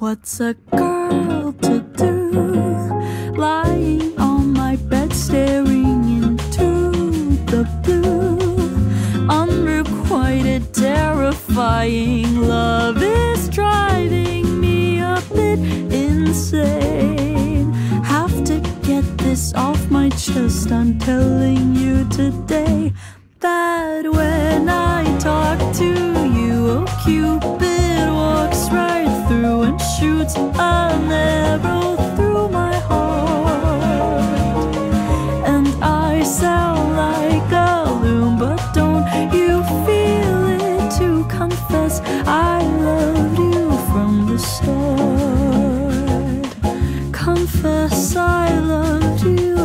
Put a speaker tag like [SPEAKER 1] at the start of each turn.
[SPEAKER 1] What's a girl to do? Lying on my bed, staring into the blue. Unrequited, terrifying love is driving me a bit insane. Have to get this off my chest. I'm telling you today through my heart. And I sound like a but don't you feel it to confess I loved you from the start? Confess I loved you,